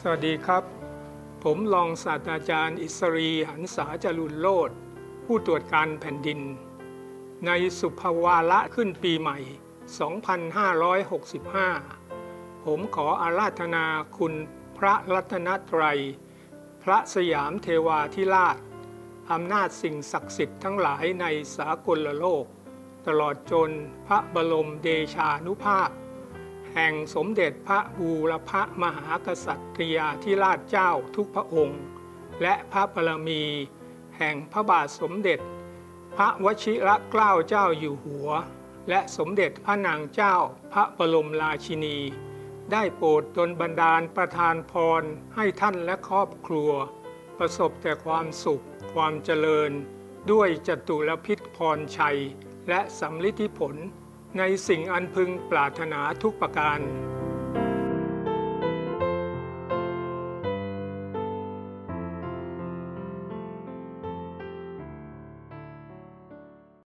สวัสดีครับ ผมรองศาสตราจารย์ อิสรีหันษาจรุนโลดผู้ตรวจการแผ่นดิน ในสุภาวาระขึ้นปีใหม่ 2565 ผมขออาราธนาคุณพระรัตนตรัย พระสยามเทวาธิราชอำนาจสิ่งศักดิ์สิทธิ์ทั้งหลายในสากลโลก ตลอดจนพระบรมเดชานุภาพ แห่งสมเด็จพระบูรพมหากษัตริยาธิราชเจ้าทุกพระองค์ และพระบารมี แห่งพระบาทสมเด็จ พระวชิรเกล้าเจ้าอยู่หัว และสมเด็จพระนางเจ้าพระบรมราชินี ได้โปรดดลบันดาลประทานพรให้ท่านและครอบครัว ประสบแต่ความสุขความเจริญ ด้วยจตุรพิษพรชัย และสำลิดผล ในสิ่งอันพึงปรารถนาทุกประการ